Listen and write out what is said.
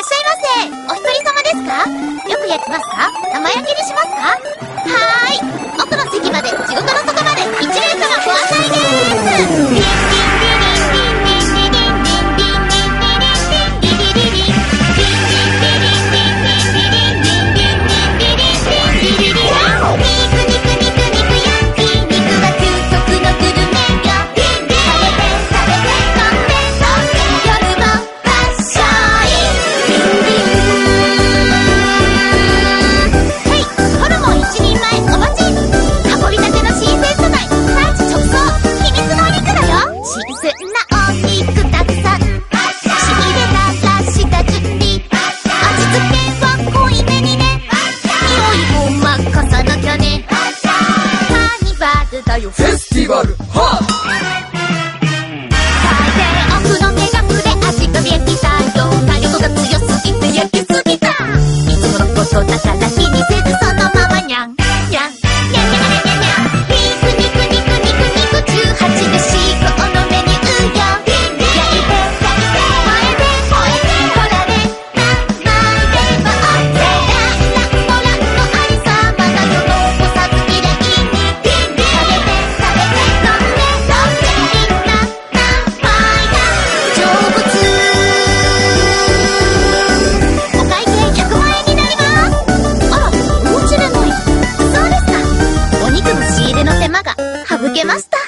らっしゃいませ。お一人様ですか？よく焼きますか？生焼けにしますか？はーい。だよ。フェスティバル。ハッけました。